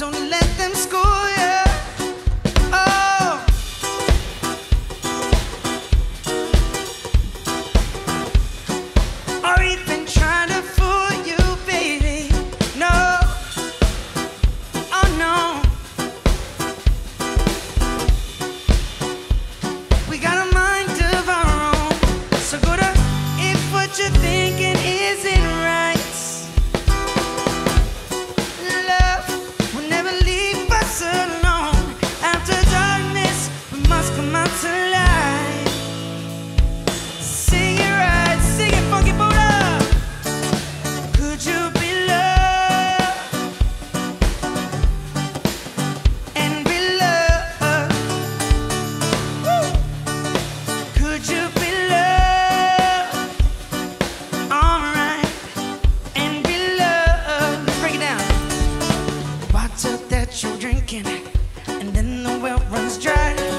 Don't let them school you. Oh. Or even to fool you, baby. No. Oh, no. We got a mind of our own. So go to you think. and then the well runs dry.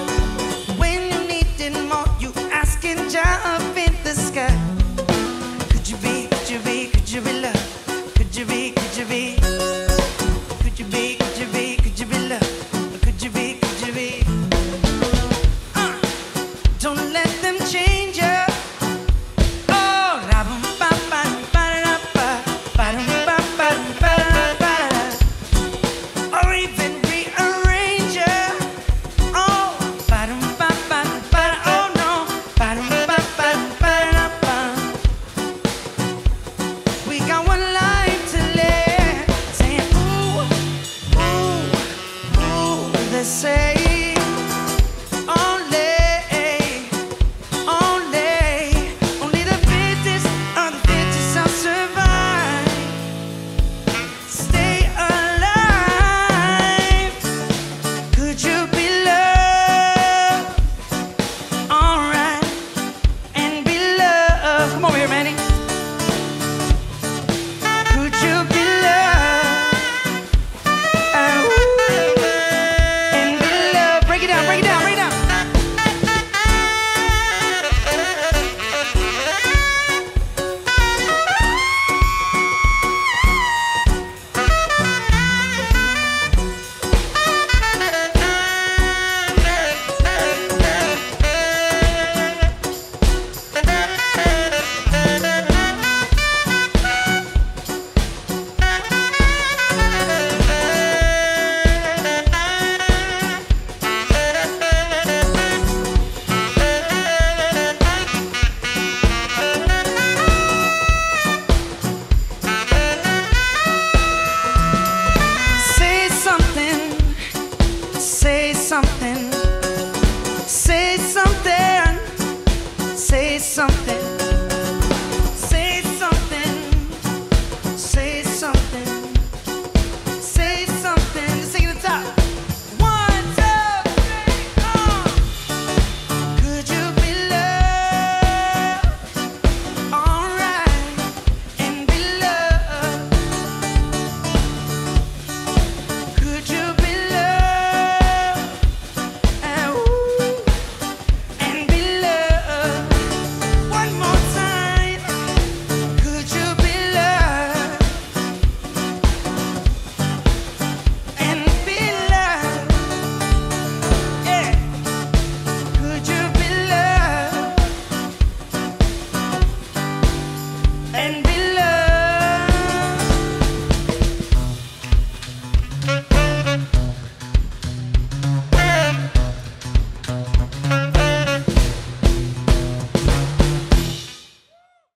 say something.